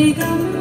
Sri Gama.